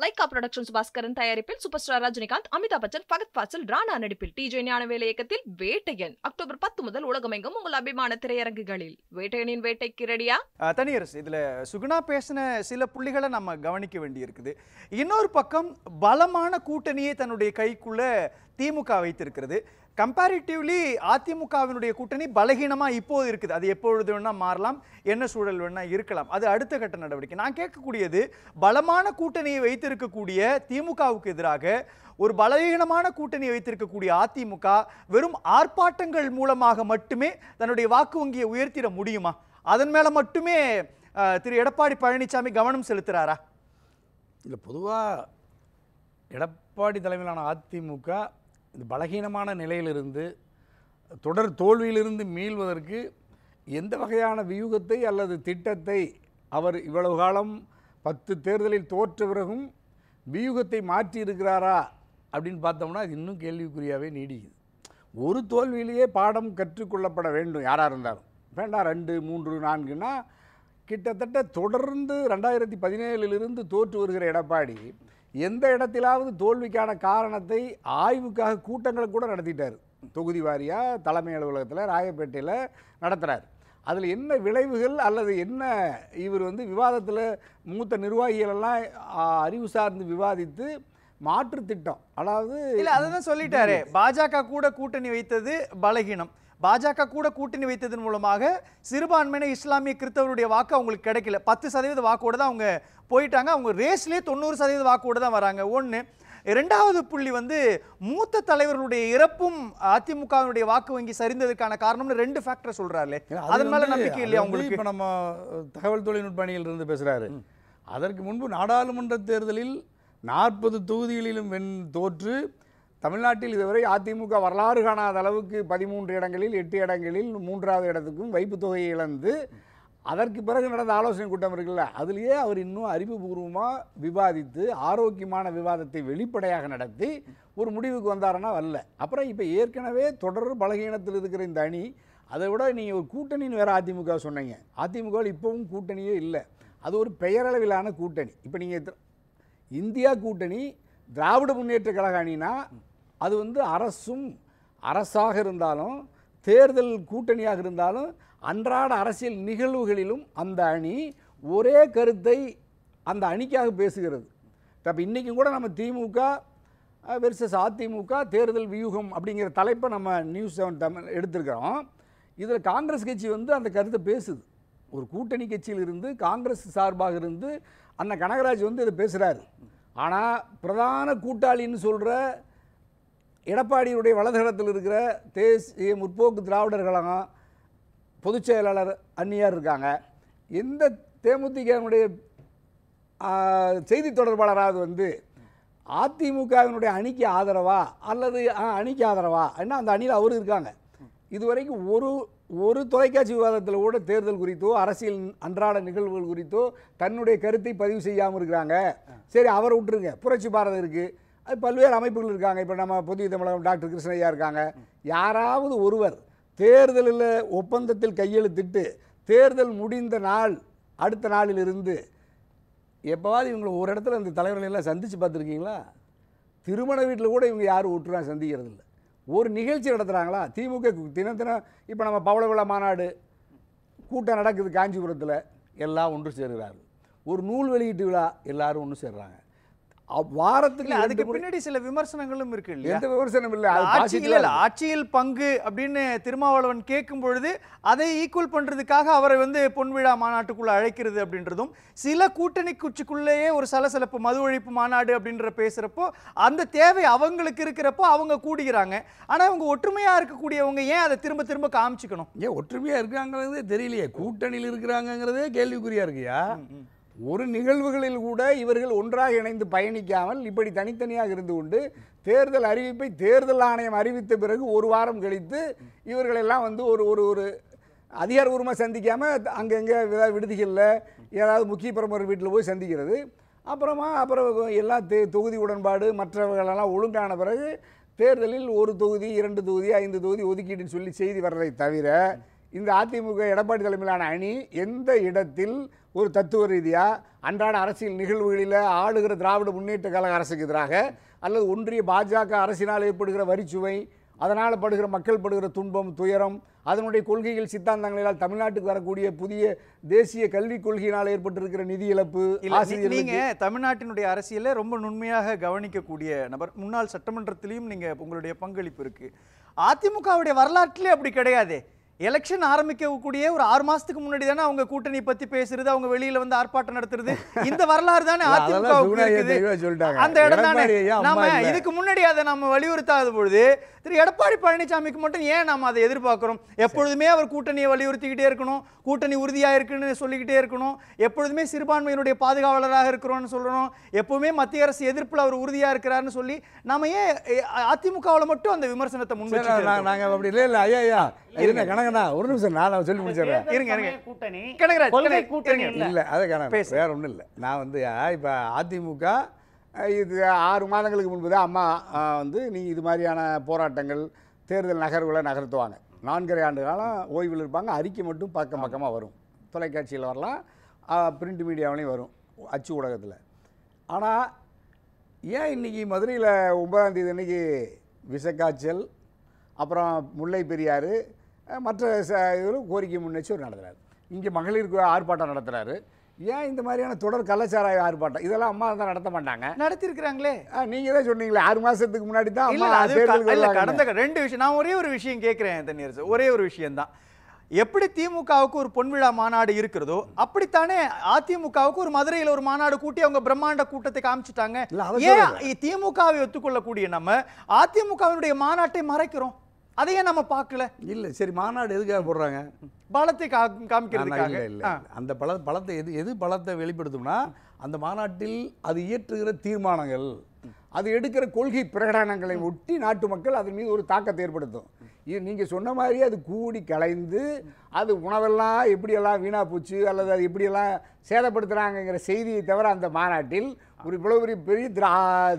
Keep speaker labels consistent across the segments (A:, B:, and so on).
A: Lyca productions Baskaran தயாரிப்பில் super star Rajinikanth Amitabh Bachchan Fahadh Faasil Rana நடிப்பில் DJ ஞானவேல இயக்கத்தில் வேட்டையன். அக்டோபர் பத்து முதல் உலகமெங்கும் உங்கள் அபிமான திரையரங்குகளில். வேட்டையனின் வேட்டைக்கு ரெடியா
B: தனியரசு இதுல சுகுணா பேசின சில புள்ளிகளை நம்ம கவனிக்க வேண்டியிருக்குது. இன்னொரு பக்கம் பலமான கூட்டணியை தன்னுடைய கைக்குள்ள திமுக வைத்திருக்கிறது. கம்பேரிட்டிவ்லி அதிமுகவினுடைய கூட்டணி பலகீனமாக இப்போது இருக்குது. அது எப்பொழுது வேணால் மாறலாம் என்ன சூழல் வேணால் இருக்கலாம். அது அடுத்த கட்ட நடவடிக்கை. நான் கேட்கக்கூடியது பலமான கூட்டணியை வைத்திருக்கக்கூடிய திமுகவுக்கு எதிராக ஒரு பலவீனமான கூட்டணியை வைத்திருக்கக்கூடிய அதிமுக வெறும் ஆர்ப்பாட்டங்கள் மூலமாக மட்டுமே தன்னுடைய வாக்கு வங்கியை உயர்த்திட முடியுமா? அதன் மேலே மட்டுமே திரு எடப்பாடி பழனிசாமி கவனம் செலுத்துகிறாரா
C: இல்லை பொதுவாக எடப்பாடி தலைமையிலான அதிமுக இந்த பலகீனமான நிலையிலிருந்து தொடர் தோல்வியிலிருந்து மீள்வதற்கு எந்த வகையான வியூகத்தை அல்லது திட்டத்தை அவர் இவ்வளவு காலம் பத்து தேர்தலில் தோற்ற பிறகும் வியூகத்தை மாற்றி இருக்கிறாரா அப்படின்னு பார்த்தோம்னா அது இன்னும் கேள்விக்குறியாகவே நீடிக்குது. ஒரு தோல்வியிலேயே பாடம் கற்றுக்கொள்ளப்பட வேண்டும் யாராக இருந்தாலும். வேண்டாம் ரெண்டு மூன்று நான்குன்னா கிட்டத்தட்ட தொடர்ந்து ரெண்டாயிரத்தி பதினேழிலிருந்து தோற்று வருகிற எடப்பாடி எந்த இடத்திலாவது தோல்விக்கான காரணத்தை ஆய்வுக்காக கூட்டங்களை கூட நடத்திட்டார். தொகுதி வாரியாக தலைமை அலுவலகத்தில் ராயப்பேட்டையில் நடத்துகிறார் அதில் என்ன விளைவுகள் அல்லது என்ன இவர் வந்து விவாதத்தில் மூத்த நிர்வாகிகளெல்லாம் அறிவு சார்ந்து விவாதித்து மாற்று திட்டம் அதாவது
B: இல்ல அதுதான் சொல்லிட்டாரு. பாஜக கூட கூட்டணி வைத்தது பலகீனம். பாஜக கூட கூட்டணி வைத்ததன் மூலமாக சிறுபான்மையின இஸ்லாமிய கிறிஸ்தவருடைய வாக்கு அவங்களுக்கு கிடைக்கல. பத்து சதவீத வாக்கோட தான் அவங்க போயிட்டாங்க. அவங்க ரேஸ்லேயே தொண்ணூறு சதவீத வாக்கோட தான் வராங்க. ஒன்று இரண்டாவது புள்ளி வந்து மூத்த தலைவர்களுடைய இறப்பும் அதிமுகவினுடைய வாக்கு வங்கி சரிந்ததற்கான காரணம்னு ரெண்டு ஃபேக்டர்
C: அது
B: அதன் மேல நம்பிக்கை இல்லையா உங்களுக்கு?
C: இப்ப நம்ம தகவல் தொழில்நுட்ப அணியில் இருந்து பேசுறாரு. அதற்கு முன்பு நாடாளுமன்ற தேர்தலில் நாற்பது தொகுதிகளிலும் வென் தோற்று தமிழ்நாட்டில் இதுவரை அதிமுக வரலாறு காணாத அளவுக்கு பதிமூன்று இடங்களில் எட்டு இடங்களில் மூன்றாவது இடத்துக்கும் வைப்பு தொகையை இழந்து அதற்கு பிறகு நடந்த ஆலோசனை கூட்டம் இருக்குல்ல அதுலேயே அவர் இன்னும் அறிவுபூர்வமாக விவாதித்து ஆரோக்கியமான விவாதத்தை வெளிப்படையாக நடத்தி ஒரு முடிவுக்கு வந்தாருன்னா வரல. அப்புறம் இப்போ ஏற்கனவே தொடர் பலகீனத்தில் இருக்கிற இந்த அணி அதை விட நீங்கள் ஒரு கூட்டணின்னு வேறு அதிமுக சொன்னீங்க. அதிமுகவில் இப்போவும் கூட்டணியே இல்லை. அது ஒரு பெயரளவிலான கூட்டணி. இப்போ நீங்கள் இந்தியா கூட்டணி திராவிட முன்னேற்ற கழக அணினா அது வந்து அரசும் அரசாக இருந்தாலும் தேர்தல் கூட்டணியாக இருந்தாலும் அன்றாட அரசியல் நிகழ்வுகளிலும் அந்த அணி ஒரே கருத்தை அந்த அணிக்காக பேசுகிறது. அப்போ இன்றைக்கும் கூட நம்ம திமுக வெர்சஸ் அதிமுக தேர்தல் வியூகம் அப்படிங்கிற தலைப்பை நம்ம நியூஸ் செவன் தமிழ் எடுத்திருக்கிறோம். இதில் காங்கிரஸ் கட்சி வந்து அந்த கருத்தை பேசுது. ஒரு கூட்டணி கட்சியில் இருந்து காங்கிரஸ் சார்பாக இருந்து அண்ணன் கனகராஜ் வந்து இதை பேசுகிறாரு ஆனால் பிரதான கூட்டாளின்னு சொல்கிற எடப்பாடியுடைய வலதுகரத்தில் இருக்கிற தேசிய முற்போக்கு திராவிடர் கழகம் பொதுச் செயலாளர் அந்நியார் இருக்காங்க. எந்த தேமுதிகனுடைய செய்தி தொடர்பாளராவது வந்து அதிமுகவினுடைய அணிக்கு ஆதரவா அல்லது ஆ, அணிக்கு ஆதரவா? என்ன அந்த அணியில் அவரும் இருக்காங்க. இதுவரைக்கும் ஒரு ஒரு தொலைக்காட்சி விவாதத்தில் கூட தேர்தல் குறித்தோ அரசியல் அன்றாட நிகழ்வுகள் குறித்தோ தன்னுடைய கருத்தை பதிவு செய்யாமல் இருக்கிறாங்க. சரி அவரை விட்டுருங்க. புரட்சி பாரதம் இருக்குது அது பல்வேறு அமைப்புகள் இருக்காங்க. இப்போ நம்ம புதிய தமிழகம் டாக்டர் கிருஷ்ணய்யா இருக்காங்க. யாராவது ஒருவர் தேர்தலில் ஒப்பந்தத்தில் கையெழுத்திட்டு தேர்தல் முடிந்த நாள் அடுத்த நாளிலிருந்து எப்போவாது இவங்களை ஒரு இடத்துல இந்த தலைவர்கள் எல்லாம் சந்தித்து பார்த்துருக்கீங்களா? திருமண வீட்டில் கூட இவங்க யாரும் ஒற்றுனா சந்திக்கிறது இல்லை ஒரு நிகழ்ச்சி நடத்துகிறாங்களா திமுக தினம் தினம் இப்போ நம்ம பவள விழா மாநாடு கூட்டம் நடக்குது காஞ்சிபுரத்தில். எல்லாம் ஒன்று சேருகிறார்கள். ஒரு நூல் வெளியீட்டு விழா எல்லாரும் ஒன்று சேர்றாங்க. வாரத்துக்கு
B: அதுக்கு பின்னாடி சில விமர்சனங்களும் இருக்கு இல்லையா?
C: எந்த விமர்சனம் இல்லை
B: ஆட்சியில். ஆட்சியில் பங்கு அப்படின்னு திருமாவளவன் கேட்கும் பொழுது அதை ஈக்குவல் பண்றதுக்காக அவரை வந்து பொன்விழா மாநாட்டுக்குள்ள அழைக்கிறது அப்படின்றதும் சில கூட்டணி குச்சிக்குள்ளேயே ஒரு சலசலப்பு மது ஒழிப்பு மாநாடு அப்படின்ற பேசுறப்போ அந்த தேவை அவங்களுக்கு இருக்கிறப்போ அவங்க கூடுகிறாங்க. ஆனா அவங்க ஒற்றுமையா இருக்கக்கூடியவங்க ஏன் அதை திரும்ப திரும்ப காமிச்சுக்கணும்?
C: ஏன் ஒற்றுமையாக இருக்காங்கிறதே தெரியலையே. கூட்டணியில் இருக்கிறாங்கிறதே கேள்விக்குறியா இருக்குயா? ஒரு நிகழ்வுகளில் கூட இவர்கள் ஒன்றாக இணைந்து பயணிக்காமல் இப்படி தனித்தனியாக இருந்து கொண்டு தேர்தல் அறிவிப்பை தேர்தல் ஆணையம் அறிவித்த பிறகு ஒரு வாரம் கழித்து இவர்களெல்லாம் வந்து ஒரு ஒரு ஒரு அதிகாரபூர்வமாக சந்திக்காமல் அங்கங்கே ஏதாவது விடுதிகளில் ஏதாவது முக்கிய பிரமுகர் வீட்டில் போய் சந்திக்கிறது. அப்புறமா அப்புறம் எல்லா தே தொகுதி உடன்பாடு மற்றவர்களெல்லாம் ஒழுங்கான பிறகு தேர்தலில் ஒரு தொகுதி இரண்டு தொகுதி ஐந்து தொகுதி ஒதுக்கீடுன்னு சொல்லி செய்தி வர்றதை தவிர இந்த அதிமுக எடப்பாடி தலைமையிலான அணி எந்த இடத்தில் ஒரு தத்துவ ரீதியாக அன்றாட அரசியல் நிகழ்வுகளில் ஆளுகிற திராவிட முன்னேற்ற கழக அரசுக்கு எதிராக அல்லது ஒன்றிய பாஜக அரசினால் ஏற்படுகிற வரிச்சுவை அதனால் படுகிற மக்கள் படுகிற துன்பம் துயரம் அதனுடைய கொள்கைகள் சித்தாந்தங்களால் தமிழ்நாட்டுக்கு வரக்கூடிய புதிய தேசிய கல்விக் கொள்கையினால் ஏற்பட்டிருக்கிற நிதி இழப்பு
B: நீங்க தமிழ்நாட்டினுடைய அரசியலை ரொம்ப நுண்மையாக கவனிக்கக்கூடிய நபர். முன்னாள் சட்டமன்றத்திலையும் நீங்க உங்களுடைய பங்களிப்பு இருக்கு. அதிமுகவுடைய வரலாற்றிலே அப்படி கிடையாது. எலெக்ஷன் ஆரம்பிக்கக்கூடிய ஒரு ஆறு மாசத்துக்கு முன்னாடி தானே அவங்க கூட்டணி பத்தி பேசுறது அவங்க வெளியில வந்து ஆர்ப்பாட்டம் நடத்துறது. இந்த வரலாறு தானே
C: சொல்லிட்டாங்க.
B: அந்த இடம் தானே. நாம. இதுக்கு முன்னாடி அதை நம்ம வலியுறுத்தாத பொழுது திரு எடப்பாடி பழனிசாமிக்கு மட்டும் ஏன் நாம அதை எதிர்பார்க்கிறோம்? எப்பொழுதுமே அவர் கூட்டணியை வலியுறுத்திக்கிட்டே இருக்கணும் கூட்டணி உறுதியா இருக்குன்னு சொல்லிக்கிட்டே இருக்கணும். எப்பொழுதுமே சிறுபான்மையினுடைய பாதுகாவலராக இருக்கிறோம்னு சொல்லணும். எப்பவுமே மத்திய அரசு எதிர்ப்புல அவர் உறுதியா இருக்கிறாருன்னு சொல்லி நாம ஏன் அதிமுகவுல மட்டும் அந்த விமர்சனத்தை முன்வச்சு
C: நாங்க- நாங்க அப்படி இல்லை இல்லை ஐயா ஐயா இருங்க கணக்கண்ணா ஒரு நிமிஷம் நான் சொல்லி முடிச்சிடுறேன்.
B: இருங்க, இருங்க.
D: கூட்டணி கொள்கை கூட்டணி. இல்ல.
C: அதை காண
B: பேசு.
C: வேற ஒன்றும் இல்லை. நான் வந்து இப்போ அதிமுக இது ஆறு மாதங்களுக்கு முன்பு தான் அம்மா வந்து நீ இது மாதிரியான போராட்டங்கள் தேர்தல் நகர்வுகளை நகர்த்துவாங்க. நான்கரை ஆண்டு காலம் ஓய்வில் இருப்பாங்க. அறிக்கை மட்டும் பக்கம் பக்கமாக வரும். தொலைக்காட்சியில் வரலாம். பிரிண்ட் மீடியாவிலையும் வரும். அச்சு ஊடகத்தில். ஆனால் ஏன் இன்னைக்கு மதுரையில் ஒன்பதாம் தேதி அன்னைக்கு விஷக்காய்ச்சல் அப்புறம் முல்லை பெரியாறு மற்ற ச இதிலும் கோரிக்கை முன்னெச்சரிக்கை நடத்துகிறாரு இங்கே மகளிருக்கு ஆர்ப்பாட்டம் நடத்துகிறாரு ஏன் இந்த மாதிரியான தொடர் கலாச்சார ஆர்ப்பாட்டம்? இதெல்லாம் அம்மா தான் நடத்த மாட்டாங்க.
B: நடத்தி இருக்கிறாங்களே
C: நீங்கள் தான் சொன்னீங்களே. ஆறு மாதத்துக்கு முன்னாடி தான்
B: இல்ல. கடந்த ரெண்டு விஷயம் நான் ஒரே ஒரு விஷயம் கேட்கிறேன் தண்ணீர் ஒரே ஒரு விஷயம் தான் எப்படி திமுகவுக்கு ஒரு பொன்விழா மாநாடு இருக்கிறதோ அப்படித்தானே அதிமுகவுக்கு ஒரு மதுரையில ஒரு மாநாடு கூட்டி அவங்க பிரம்மாண்ட கூட்டத்தை காமிச்சிட்டாங்க. ஏன் திமுகவை ஒத்துக்கொள்ளக்கூடிய நம்ம அதிமுகவினுடைய மாநாட்டை மறைக்கிறோம்? அதையே நம்ம பார்க்கல.
C: இல்லை சரி மாநாடு எதுக்காக போடுறாங்க?
B: பலத்தை கா- காமிக்கிறதுக்காக.
C: இல்ல. அந்த பல பலத்தை எது எது பலத்தை வெளிப்படுத்தும்னா அந்த மாநாட்டில் அது இயற்றுகிற தீர்மானங்கள் அது எடுக்கிற கொள்கை பிரகடனங்களை ஒட்டி நாட்டு மக்கள் அதன் மீது ஒரு தாக்கத்தை ஏற்படுத்தும். இது நீங்கள் சொன்ன மாதிரி அது கூடி கலைந்து அது உணவெல்லாம் எப்படியெல்லாம் வீணா போச்சு அல்லது அது எப்படியெல்லாம் சேதப்படுத்துறாங்கங்கிற செய்தியை தவிர அந்த மாநாட்டில் ஒரு இவ்வளவு பெரிய பெரிய திரா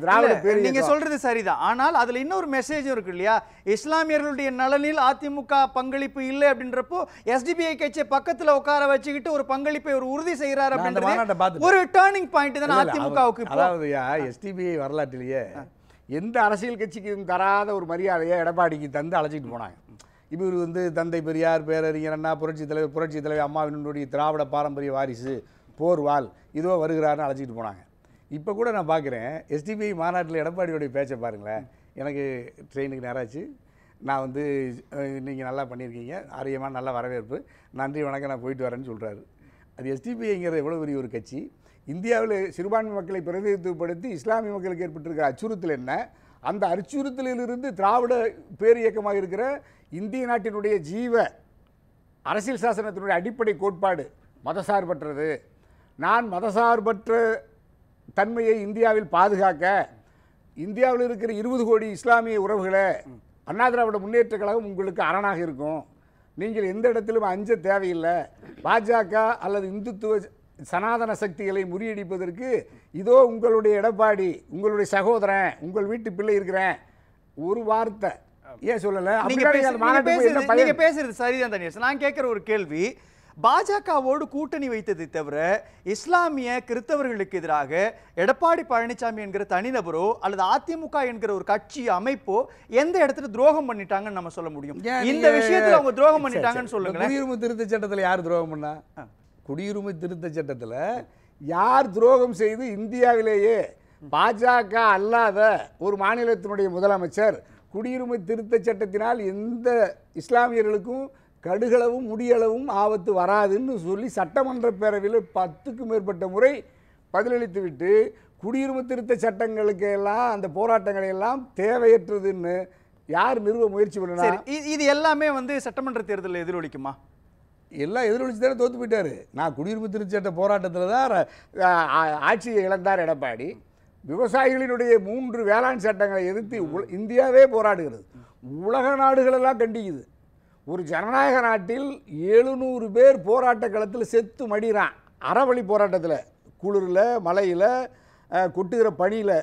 C: திராவிட பேர்
B: நீங்க சொல்றது சரிதான். ஆனால் அதுல இன்னொரு மெசேஜும் இருக்கு இல்லையா? இஸ்லாமியர்களுடைய நலனில் அதிமுக பங்களிப்பு இல்லை அப்படின்றப்போ எஸ்டிபிஐ கட்சியை பக்கத்துல உட்கார வச்சுக்கிட்டு ஒரு பங்களிப்பை ஒரு உறுதி
C: மாநாட்டை
B: அப்படின்றது. ஒரு டேர்னிங் பாயிண்ட் தானே அதிமுகவுக்கு
C: அதாவது எஸ்டிபிஐ வரலாற்றிலேயே எந்த அரசியல் கட்சிக்கும் தராத ஒரு மரியாதையை எடப்பாடிக்கு தந்து அழைச்சிட்டு போனாங்க. இவர் வந்து தந்தை பெரியார் பேரறிஞர் அண்ணா புரட்சி தலைவர் புரட்சி தலைவர் அம்மாவினுடைய திராவிட பாரம்பரிய வாரிசு போர்வால் இதுவோ வருகிறாருன்னு அழைச்சிட்டு போனாங்க. இப்போ கூட நான் பார்க்குறேன் எஸ்டிபிஐ மாநாட்டில் எடப்பாடியோடைய பேச்சை பாருங்களேன். எனக்கு ட்ரெயினுக்கு நேராச்சு. நான் வந்து நீங்கள் நல்லா பண்ணியிருக்கீங்க. ஆரியமாக நல்ல வரவேற்பு. நன்றி வணக்கம் நான் போயிட்டு வரேன்னு சொல்கிறாரு அது எஸ்டிபிஐங்கிறது எவ்வளோ பெரிய ஒரு கட்சி. இந்தியாவில் சிறுபான்மை மக்களை பிரதிநிதித்துவப்படுத்தி இஸ்லாமிய மக்களுக்கு ஏற்பட்டிருக்கிற அச்சுறுத்தல் என்ன? அந்த அச்சுறுத்தலிலிருந்து திராவிட பேர் இயக்கமாக இருக்கிற இந்திய நாட்டினுடைய ஜீவ அரசியல் சாசனத்தினுடைய அடிப்படை கோட்பாடு மதசார்பற்றது. நான் மதசார்பற்ற தன்மையை இந்தியாவில் பாதுகாக்க இந்தியாவில் இருக்கிற இருபது கோடி இஸ்லாமிய உறவுகளை அண்ணா திராவிட முன்னேற்ற கழகம் உங்களுக்கு அரணாக இருக்கும். நீங்கள் எந்த இடத்திலும் அஞ்ச தேவையில்லை. பாஜக அல்லது இந்துத்துவ சனாதன சக்திகளை முறியடிப்பதற்கு இதோ உங்களுடைய எடப்பாடி உங்களுடைய சகோதரன் உங்கள் வீட்டு பிள்ளை இருக்கிறேன். ஒரு வார்த்தை. ஏன் சொல்லலை?
B: நீங்க பேசுறது சரிதான் தனியரசு. நான் கேட்கிற ஒரு கேள்வி பாஜகவோடு கூட்டணி வைத்ததை தவிர இஸ்லாமிய கிறிஸ்தவர்களுக்கு எதிராக எடப்பாடி பழனிசாமி என்கிற தனிநபரோ அல்லது அதிமுக என்கிற ஒரு கட்சி அமைப்போ எந்த இடத்துல துரோகம் பண்ணிட்டாங்கன்னு நம்ம சொல்ல முடியும்? இந்த விஷயத்துல அவங்க துரோகம் பண்ணிட்டாங்கன்னு
C: குடியுரிமை திருத்த சட்டத்தில் யார் துரோகம் பண்ணா? குடியுரிமை திருத்த சட்டத்தில் யார் துரோகம் செய்து இந்தியாவிலேயே பாஜக அல்லாத ஒரு மாநிலத்தினுடைய முதலமைச்சர் குடியுரிமை திருத்த சட்டத்தினால் எந்த இஸ்லாமியர்களுக்கும் கடுகளவும் முடியளவும் ஆபத்து வராதுன்னு சொல்லி சட்டமன்ற பேரவையில் பத்துக்கும் மேற்பட்ட முறை பதிலளித்து விட்டு குடியுரிமை திருத்த சட்டங்களுக்கு எல்லாம் அந்த போராட்டங்களை எல்லாம் தேவையற்றதுன்னு யார் நிறுவ முயற்சி பண்ணனா
B: இது எல்லாமே வந்து சட்டமன்ற தேர்தலில் எதிரொலிக்குமா?
C: எல்லாம் எதிரொலிச்சு தானே தோத்து போயிட்டார். நான் குடியுரிமை திருச்சட்ட போராட்டத்தில் தான் ஆட்சியை இழந்தார் எடப்பாடி. விவசாயிகளினுடைய மூன்று வேளாண் சட்டங்களை எதிர்த்து இந்தியாவே போராடுகிறது. உலக நாடுகளெல்லாம் கண்டிக்குது. ஒரு ஜனநாயக நாட்டில் எழுநூறு பேர் போராட்ட களத்தில் செத்து மடிகிறான். அறவழி போராட்டத்தில் குளிரில் மலையில் கொட்டுகிற பணியில்.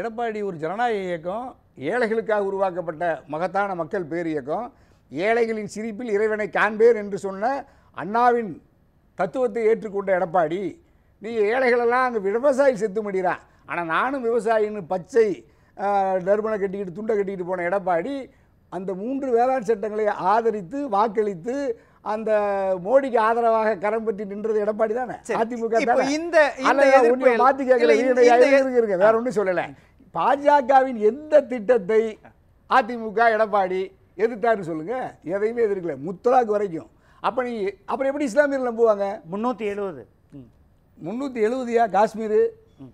C: எடப்பாடி ஒரு ஜனநாயக இயக்கம் ஏழைகளுக்காக உருவாக்கப்பட்ட மகத்தான மக்கள் பேர் இயக்கம் ஏழைகளின் சிரிப்பில் இறைவனை காண்பேர் என்று சொன்ன அண்ணாவின் தத்துவத்தை ஏற்றுக்கொண்ட எடப்பாடி நீங்கள் ஏழைகளெல்லாம் அங்கே விவசாயி செத்து முடிகிறான் ஆனால் நானும் விவசாயின்னு பச்சை டர்பனை கட்டிக்கிட்டு துண்டை கட்டிக்கிட்டு போன எடப்பாடி அந்த மூன்று வேளாண் சட்டங்களை ஆதரித்து வாக்களித்து அந்த மோடிக்கு ஆதரவாக கரம் பற்றி நின்றது எடப்பாடி தானே. அதிமுக
B: இந்த
C: மாத்தி கேட்கல. வேற ஒன்றும் சொல்லல. பாஜகவின் எந்த திட்டத்தை அதிமுக எடப்பாடி எதிர்த்தாருன்னு சொல்லுங்க. எதையுமே எதிர்க்கல. முத்தலாக்கு வரைக்கும். அப்ப நீ அப்புறம் எப்படி இஸ்லாமியர்கள் நம்புவாங்க?
D: முந்நூற்றி எழுபது
C: முந்நூற்றி எழுபதியா காஷ்மீர்?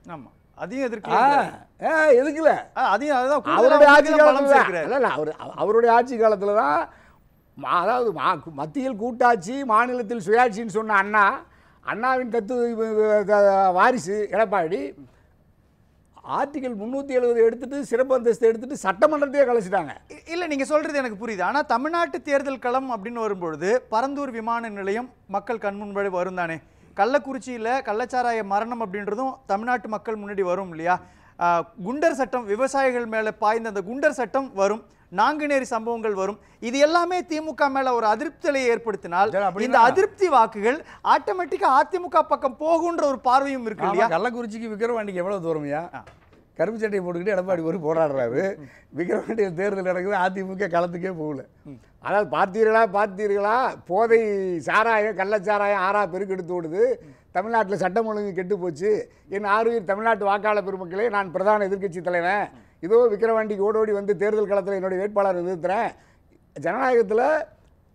B: ஆமா. அதையும்
C: ஆ,
B: எதிர்க்கலாம்
C: ஆ, எதுக்குல?
B: அதையும் அதுதான்
C: அவருடைய ஆட்சி காலத்துல. இல்ல, அவர் அவ- அவருடைய ஆட்சி காலத்துல தான் மா- அதாவது மா- மத்தியில் கூட்டாட்சி மாநிலத்தில் சுயாட்சின்னு சொன்ன அண்ணா அண்ணாவின் தத்து வாரிசு எடப்பாடி ஆர்டிகல் முந்நூற்றி எழுபது எடுத்துட்டு சிறப்பு அந்தஸ்து எடுத்துட்டு சட்டமன்றத்தையே கலைச்சிட்டாங்க.
B: இல்லை நீங்கள் சொல்கிறது எனக்கு புரியுது. ஆனால் தமிழ்நாட்டு தேர்தல் களம் அப்படின்னு வரும்பொழுது பரந்தூர் விமான நிலையம் மக்கள் கண்முன்படி வரும் தானே கள்ளக்குறிச்சியில் கள்ளச்சாராய மரணம் அப்படின்றதும் தமிழ்நாட்டு மக்கள் முன்னாடி வரும் இல்லையா? குண்டர் சட்டம் விவசாயிகள் மேல பாய்ந்த அந்த குண்டர் சட்டம் வரும் நாங்குநேரி சம்பவங்கள் வரும். இது எல்லாமே திமுக மேல ஒரு அதிருப்தியை ஏற்படுத்தினால் இந்த அதிருப்தி வாக்குகள் ஆட்டோமேட்டிக்கா அதிமுக பக்கம் போகுன்ற ஒரு பார்வையும் இருக்கு இல்லையா?
C: கள்ளக்குறிச்சிக்கு விக்கிரவாண்டிக்கு எவ்வளவு தூரம்யா? கருப்பு சட்டையை போட்டுக்கிட்டு எடப்பாடி ஒரு போராடுறாரு. விக்கிரவாண்டியில் தேர்தல் நடக்குது அதிமுக களத்துக்கே போகல. அதாவது பார்த்தீர்களா பார்த்தீர்களா? போதை சாராயம் கள்ளச்சாராயம் ஆறா பெருக்கெடுத்து ஓடுது. தமிழ்நாட்டில் சட்டம் ஒழுங்கு கெட்டு போச்சு. என் ஆறுயிர் தமிழ்நாட்டு வாக்காளர் பெருமக்களே நான் பிரதான எதிர்க்கட்சி தலைவன். இதோ விக்கிரவாண்டிக்கு ஓடோடி வந்து தேர்தல் களத்தில் என்னுடைய வேட்பாளர் நிறுத்துகிறேன் ஜனநாயகத்தில்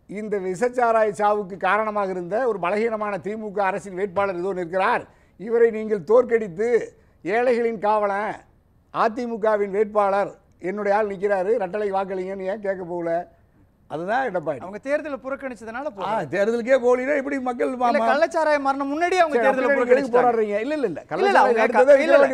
C: இந்த விசச்சாராய சாவுக்கு காரணமாக இருந்த ஒரு பலகீனமான திமுக அரசின் வேட்பாளர் இதோ நிற்கிறார். இவரை நீங்கள் தோற்கடித்து ஏழைகளின் காவலன் அதிமுகவின் வேட்பாளர் என்னுடைய ஆள் நிற்கிறாரு. ரெட்டலை வாக்களிங்கன்னு ஏன் கேட்க போகல? அதுதான் எடப்பாடி
B: அவங்க தேர்தலை புறக்கணிச்சதுனால.
C: தேர்தலுக்கே போகலனா இப்படி மக்கள்
B: கள்ளச்சாராய மரணம் முன்னாடியே அவங்க தேர்தலை புறக்கணிச்சிட்டாங்க
C: போராடுறீங்க இல்ல இல்ல இல்ல.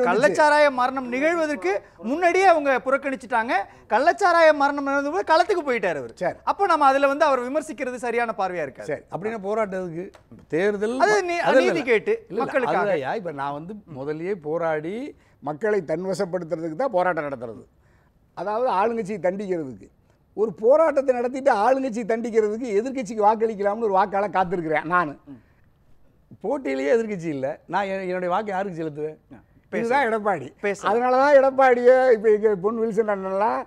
B: கள்ளச்சாராய மரணம் நிகழ்வதற்கு முன்னாடியே அவங்க புறக்கணிச்சிட்டாங்க கள்ளச்சாராய மரணம் நடந்தபோது களத்துக்கு போயிட்டாரு அவர்
C: சரி.
B: அப்போ நம்ம அதுல வந்து அவர் விமர்சிக்கிறது சரியான பார்வையா இருக்காது
C: சரி அப்படின்னா போராட்டத்துக்கு தேர்தல்
B: அது நீதி. கேட்டு.
C: அதுதான்யா, இப்ப நான் வந்து முதல்லயே போராடி மக்களை தன்வசப்படுத்துறதுக்கு தான் போராட்டம் நடத்துறது அதாவது ஆளுங்கட்சியை தண்டிக்கிறதுக்கு ஒரு போராட்டத்தை நடத்திட்டு ஆளுங்கட்சி தண்டிக்கிறதுக்கு எதிர்க்கட்சிக்கு வாக்களிக்கலாம்னு ஒரு வாக்காள காத்திருக்கிறேன் நான். போட்டியிலேயே எதிர்க்கட்சி இல்லை. நான் என்- என்னுடைய வாக்கு யாருக்கு செலுத்துவேன்? இதுதான் எடப்பாடி. அதனால தான் எடப்பாடியை இப்போ எங்கள் பொன் வில்சன் அண்ணன்லாம்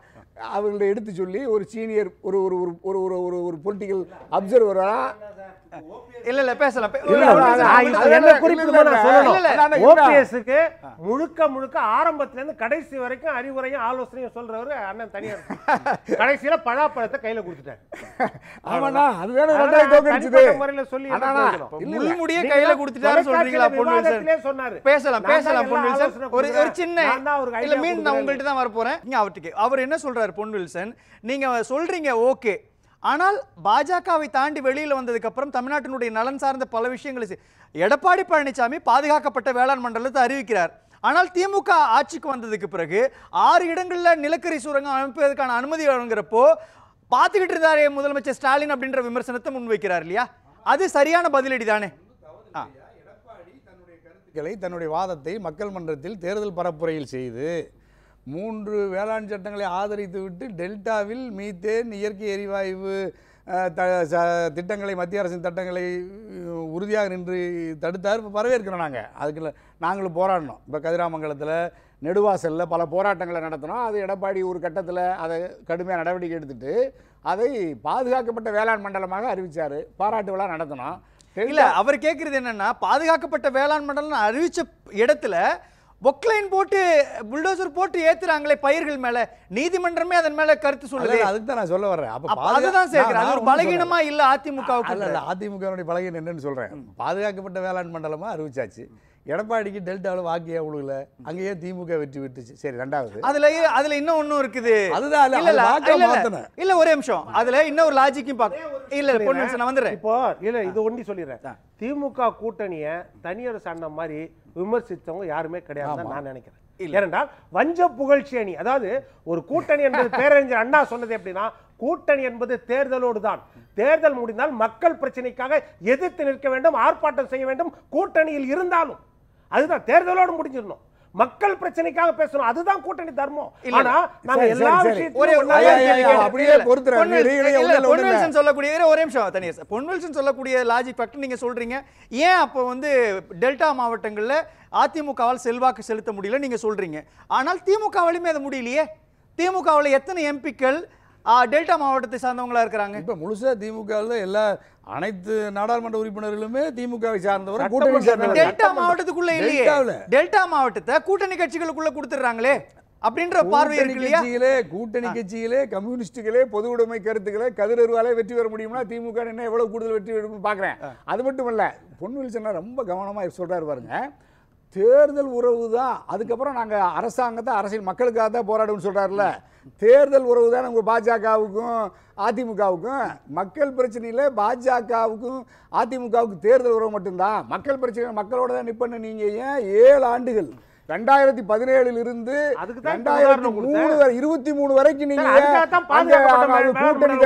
C: அவர்களை எடுத்து சொல்லி ஒரு சீனியர் ஒரு ஒரு ஒரு ஒரு ஒரு ஒரு ஒரு பொலிட்டிக்கல் அப்சர்வராக
B: இல்ல இல்ல பேசலாம்.
C: அது- அது
D: என்ன ஓபிஎஸ்க்கு முழுக்க முழுக்க ஆரம்பத்துல இருந்து கடைசி வரைக்கும் அறிவுரையும் ஆலோசனையும் சொல்றவரு அண்ணன் தனியார். கடைசியில பழாப்பழத்தை கையில கொடுத்துட்டாரு.
C: ஆமாண்ணா தோக்கடிச்சது
D: முறையில சொல்லி.
B: முள்முடியை
D: நீங்க
B: கையில கொடுத்துட்டாரு சொல்றீங்களா பொன்
D: விவாதத்திலே
B: வில்சன்
D: சொன்னாரு.
B: பேசலாம் பேசலாம்
D: எல்லா
B: பொன் வில்சன்
D: ஆலோசனை
B: ஒரு ஒரு. சின்ன இல்ல மீன் நான். உங்கள்ட்ட தான் வரப்போறேன் நீங்க அவர்கிட்ட அவர் என்ன சொல்றாரு பொன் வில்சன்? நீங்க சொல்றீங்க ஓகே. ஆனால் பாஜகவை தாண்டி வெளியில் வந்ததுக்கு அப்புறம் தமிழ்நாட்டினுடைய நலன் சார்ந்த பல விஷயங்களை எடப்பாடி பழனிசாமி பாதுகாக்கப்பட்ட வேளாண் மண்டலத்தை அறிவிக்கிறார். ஆனால் திமுக ஆட்சிக்கு வந்ததுக்கு பிறகு ஆறு இடங்களில் நிலக்கரி சுரங்கம் அமைப்பதற்கான அனுமதி வழங்குறப்போ பார்த்துக்கிட்டு இருந்தாரே முதலமைச்சர் ஸ்டாலின் அப்படின்ற விமர்சனத்தை முன்வைக்கிறார் இல்லையா? அது சரியான பதிலடி தானே? ஆ.
C: தன்னுடைய வாதத்தை மக்கள் மன்றத்தில் தேர்தல் பரப்புரையில் செய்து மூன்று வேளாண் சட்டங்களை ஆதரித்து விட்டு டெல்டாவில் மீத்தேன் இயற்கை எரிவாயு த ச- திட்டங்களை மத்திய அரசின் திட்டங்களை உறுதியாக நின்று தடுத்தார். இப்போ வரவேற்கிறோம் நாங்கள் அதுக்கு நாங்களும் போராடினோம் இப்போ கதிராமங்கலத்தில் நெடுவாசலில் பல போராட்டங்களை நடத்தினோம். அது எடப்பாடி ஒரு கட்டத்தில் அதை கடுமையாக நடவடிக்கை எடுத்துட்டு அதை பாதுகாக்கப்பட்ட வேளாண் மண்டலமாக அறிவிச்சார். பாராட்டு விழா நடத்தினோம்.
B: இல்லை அவர் கேட்குறது என்னென்னா பாதுகாக்கப்பட்ட வேளாண் மண்டலம் அறிவித்த இடத்துல பொக்லைன் போட்டு புல்டோசர் போட்டு ஏத்துறாங்களே பயிர்கள் மேல. நீதிமன்றமே அதன் மேல கருத்து சொல்லுது.
C: அதுக்கு தான் நான் சொல்ல வர்றேன். அப்ப
B: அதுதான் சேர்க்கிறேன். அது ஒரு பலகீனமா இல்ல அதிமுகவுக்கு
C: இல்ல. அதிமுகவுடைய பலகீனம் என்னன்னு சொல்றேன். பாதுகாக்கப்பட்ட வேளாண் மண்டலமா அறிவிச்சாச்சு. எடப்பாடிக்கு டெல்டாவில் வாக்கியா விழுகல அங்கேயே திமுக வெற்றி விட்டுச்சு சரி ரெண்டாவது.
B: அதுல அதுல இன்னும் ஒண்ணும் இருக்குது.
C: அதுதான் இல்ல,
B: இல்ல ஒரே நிமிஷம். அதுல இன்னும் ஒரு லாஜிக்கும் பாக்க இல்ல இல்ல பொண்ணு நிமிஷம் நான் வந்துடுறேன்.
D: இப்போ இல்ல இது ஒண்டி சொல்லிடுறேன். திமுக கூட்டணிய தனியார் சண்டை மாதிரி விமர்சித்தவங்க யாருமே கிடையாது நான் நினைக்கிறேன். ஏனென்றால் வஞ்ச புகழ்ச்சி அணி அதாவது ஒரு கூட்டணி என்பது பேரறிஞர் அண்ணா சொன்னது எப்படின்னா கூட்டணி என்பது தேர்தலோடு தான். தேர்தல் முடிந்தால் மக்கள் பிரச்சனைக்காக எதிர்த்து நிற்க வேண்டும் ஆர்ப்பாட்டம் செய்ய வேண்டும் கூட்டணியில் இருந்தாலும். அதுதான் தேர்தலோடு முடிஞ்சிடணும். மக்கள் பிரச்சனைக்காக பேசணும். அதுதான் கூட்டணி தர்மம். ஆனா நாங்க எல்லா விஷயத்தையும்.
C: அப்படியே.
B: பொன்வில்சன் சொல்லக்கூடிய ஒரே நிமிஷம் தனியார் சார். பொன்வில்சன் சொல்லக்கூடிய லாஜிக் ஃபேக்ட் நீங்க சொல்றீங்க. ஏன் அப்போ வந்து டெல்டா மாவட்டங்கள்ல அதிமுகவால் செல்வாக்கு செலுத்த முடியல நீங்க சொல்றீங்க? ஆனால் திமுகவாலுமே அது முடியலையே. திமுகவில் எத்தனை எம்பிக்கள் டெல்டா மாவட்டத்தை சார்ந்தவங்களா இருக்கிறாங்க?
C: இப்ப முழுசா திமுக எல்லா அனைத்து நாடாளுமன்ற உறுப்பினர்களுமே திமுகவை சார்ந்தவர் கூட்டணி சார்ந்தவர்
B: டெல்டா மாவட்டத்துக்குள்ள இல்லையே. டெல்டா மாவட்டத்தை கூட்டணி கட்சிகளுக்குள்ள கொடுத்துறாங்களே அப்படின்ற பார்வை
C: கூட்டணி
B: இருக்கு இல்லையா?
C: கட்சிகளே கூட்டணி கட்சிகளே கம்யூனிஸ்டுகளே பொது உடைமை கருத்துக்களை கதிரருவாலே வெற்றி பெற முடியும்னா திமுக என்ன எவ்வளவு கூடுதல் வெற்றி பெறும் பார்க்குறேன். அது மட்டும் இல்ல பொன்வில்சன் ரொம்ப கவனமா சொல்றாரு பாருங்க. தேர்தல் உறவு தான். அதுக்கப்புறம் நாங்கள் அரசாங்கத்தை அரசியல் மக்களுக்காக தான் போராடுன்னு சொல்கிறாருல தேர்தல் உறவு தான் உங்கள் பாஜகவுக்கும் அதிமுகவுக்கும். மக்கள் பிரச்சனையில் பாஜகவுக்கும் அதிமுகவுக்கும் தேர்தல் உறவு மட்டும்தான். மக்கள் பிரச்சனை மக்களோட தான் நிற்பண்ணு நீங்கள் ஏன் ஏழு ஆண்டுகள் ரெண்டாயிரத்தி பதினேழுல இருந்து ரெண்டாயிரத்தி மூணு. வரை இருபத்தி மூணு வரைக்கும் நீங்க கூட்டணி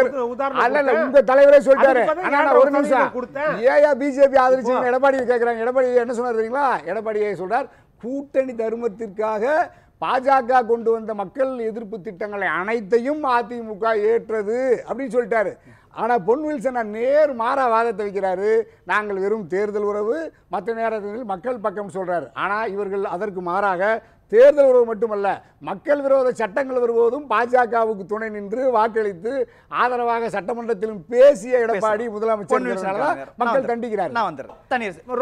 C: அல்ல. உங்க தலைவரே சொல்லிட்டாரு ஒரு நிமிஷம்? ஏயா பிஜேபி ஆதரிச்சு எடப்பாடி கேட்கிறாங்க எடப்பாடி என்ன சொன்னார் தெரியுங்களா எடப்பாடியை சொல்றார் கூட்டணி தர்மத்திற்காக பாஜக கொண்டு வந்த மக்கள் எதிர்ப்பு திட்டங்களை அனைத்தையும் அதிமுக ஏற்றது அப்படின்னு சொல்லிட்டாரு ஆனா பொன்வில்சன் நேர் மாறா வாதத்தை வைக்கிறாரு. நாங்கள் வெறும் தேர்தல் உறவு மற்ற நேரத்தில் மக்கள் பக்கம் சொல்றாரு. ஆனா இவர்கள் அதற்கு மாறாக தேர்தல் உறவு மட்டுமல்ல மக்கள் விரோத சட்டங்கள் வரும்போதும் பாஜகவுக்கு துணை நின்று வாக்களித்து ஆதரவாக சட்டமன்றத்திலும் பேசிய எடப்பாடி முதலமைச்சர் மக்கள். தண்டிக்கிறார்
B: நான் வந்துடுறேன்.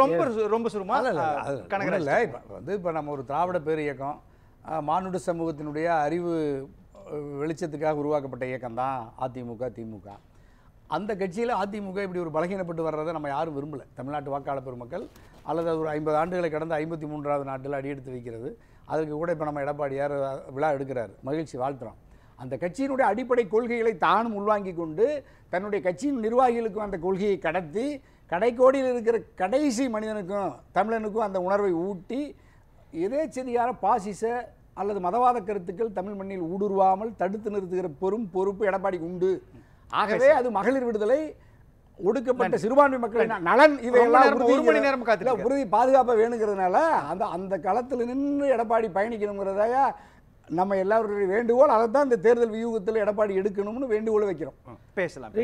B: ரொம்ப ரொம்ப சுருமா
C: இல்ல, இல்ல, வந்து இப்போ நம்ம ஒரு திராவிட பேர் இயக்கம் மானுட சமூகத்தினுடைய அறிவு வெளிச்சத்துக்காக உருவாக்கப்பட்ட இயக்கம் தான் அதிமுக திமுக. அந்த கட்சியில் அதிமுக இப்படி ஒரு பலகீனப்பட்டு வர்றதை நம்ம யாரும் விரும்பல. தமிழ்நாட்டு வாக்காளர் பெருமக்கள் அல்லது அது ஒரு ஐம்பது ஆண்டுகளை கடந்த ஐம்பத்தி மூன்றாவது நாட்டில் அடியெடுத்து வைக்கிறது. அதற்கு கூட இப்போ நம்ம எடப்பாடியார் விழா எடுக்கிறார். மகிழ்ச்சி வாழ்த்துறோம். அந்த கட்சியினுடைய அடிப்படை கொள்கைகளை தானும் உள்வாங்கி கொண்டு தன்னுடைய கட்சியின் நிர்வாகிகளுக்கும் அந்த கொள்கையை கடத்தி கடைக்கோடியில் இருக்கிற கடைசி மனிதனுக்கும் தமிழனுக்கும் அந்த உணர்வை ஊட்டி எதேச்சதியான பாசிச அல்லது மதவாத கருத்துக்கள் தமிழ் மண்ணில் ஊடுருவாமல் தடுத்து நிறுத்துகிற பெரும் பொறுப்பு எடப்பாடிக்கு உண்டு. ஆகவே அது மகளிர் விடுதலை ஒடுக்கப்பட்ட சிறுபான்மை மக்களின் நலன்
B: நேரம், ஒரு மணி நேரம் காத்துட்டு
C: இல்ல, உறுதி பாதுகாப்பை வேணுங்கிறதுனால அந்த அந்த களத்தில் நின்று எடப்பாடி பயணிக்கணுங்கிறதையா நம்ம எல்லாருடைய வேண்டுகோள் அதை தான் இந்த தேர்தல் வியூகத்தில் எடப்பாடி எடுக்கணும்னு வேண்டுகோள் வைக்கிறோம்.
B: பேசலாம்.